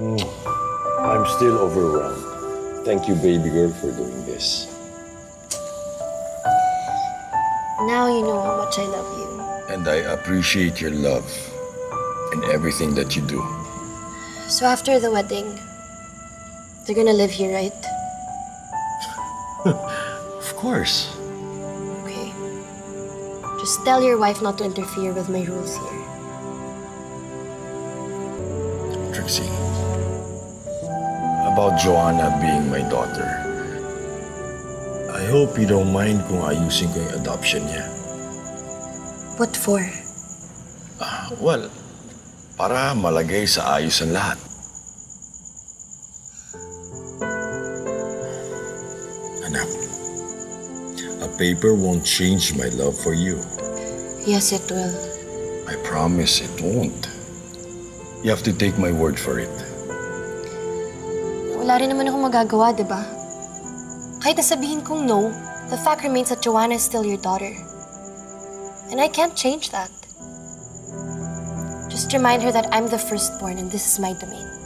I'm still overwhelmed. Thank you, baby girl, for doing this. Now you know how much I love you. And I appreciate your love and everything that you do. So after the wedding, they're gonna live here, right? Of course. Okay. Just tell your wife not to interfere with my rules here. Trixie. About Joanna being my daughter. I hope you don't mind kung ayusin ko yung adoption niya. What for? Well, para malagay sa ayos ang lahat. Anak, a paper won't change my love for you. Yes, it will. I promise it won't. You have to take my word for it. Wala rin naman akong magagawa, di ba? Kahit nasabihin kong no, the fact remains that Joanna is still your daughter. And I can't change that. Just remind her that I'm the firstborn and this is my domain.